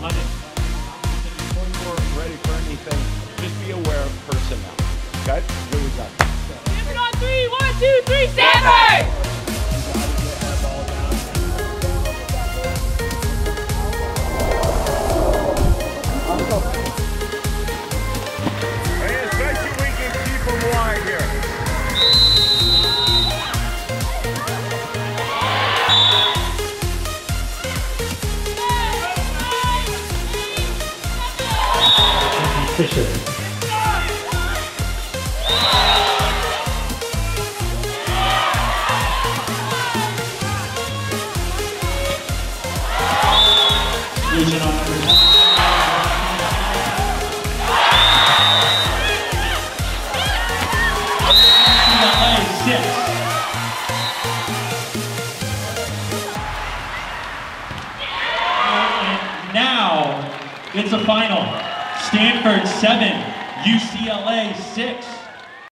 class. 11. Before you're ready for anything, just be aware of personnel. Okay? Here we go. Fischer. Legion on number UCLA six. And now it's a final. Stanford seven, UCLA six.